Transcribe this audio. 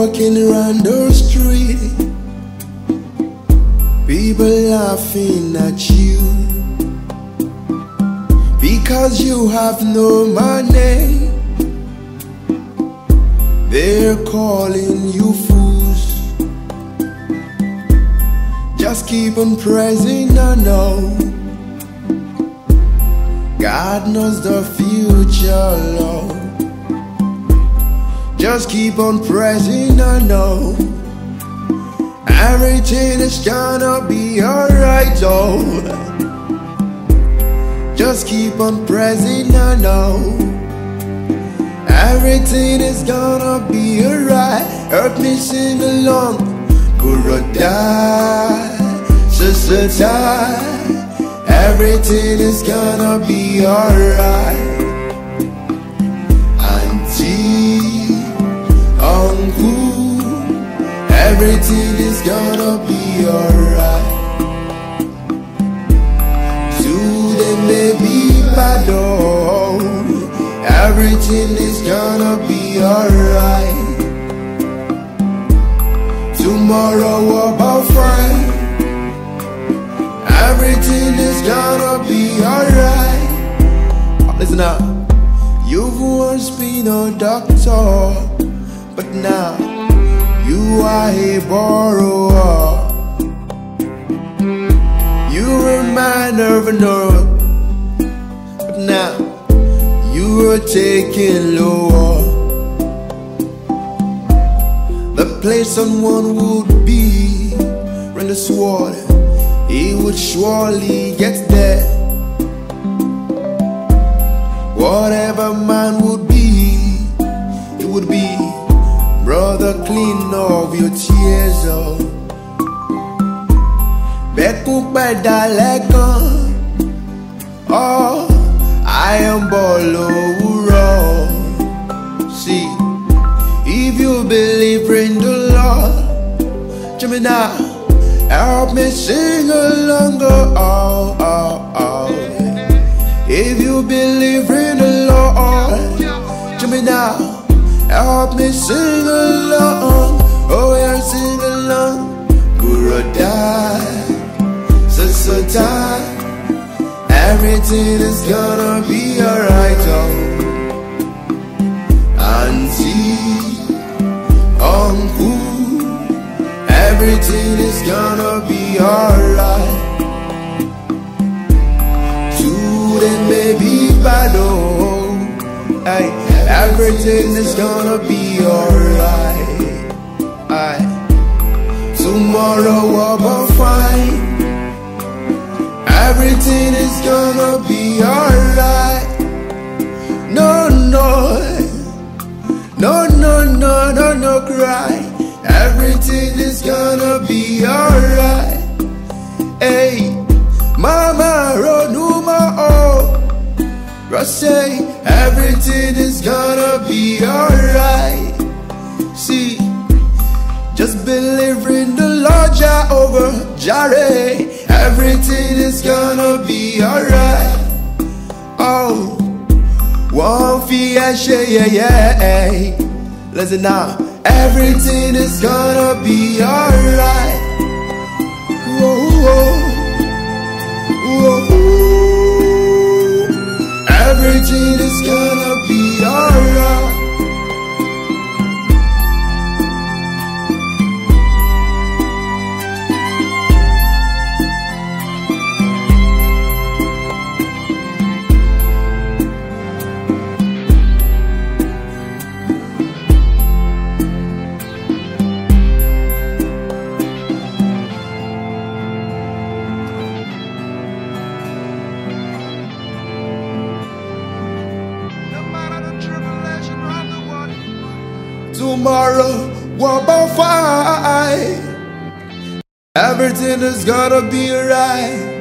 walking around the street, people laughing at you because you have no money. They're calling you fools. Just keep on praising, I know. God knows the future, Lord. Just keep on pressing, I know Everything is gonna be alright, oh Just keep on pressing, I know Everything is gonna be alright. Help me sing along. Kuroda, Sasata Everything is gonna be alright Everything is gonna be alright. Today may be bad Everything is gonna be alright. Tomorrow will be fine Everything is gonna be alright. Listen up. You've once been a doctor But now you are a borrower. You were man of an but now you are taking lower. The place someone would be when the sword, he would surely get there. Whatever man would clean off your tears, oh. Bẹ́kún lẹ́gàn Oh, I am òwúrọ̀ See, if you believe in the Lord Jimina, help me sing along, oh. Sing along, oh yeah, sing along. Die, so so die. Everything is gonna be alright, oh. Auntie, uncle, everything is gonna be alright. Today may be bad, oh, hey. Everything is gonna be alright. Tomorrow I'll be fine. Everything is gonna be alright. No, no, no, no, no, no, no, cry. Everything is gonna be alright. Hey, Mama, Ronuma, oh. Say everything is gonna be alright. See, just believe in the Lord Jah over Jare. Everything is gonna be alright. Oh, one fear, yeah, yeah. Listen now, everything is gonna be alright. Everything is gonna be alright tomorrow be fine. Everything is gonna be right.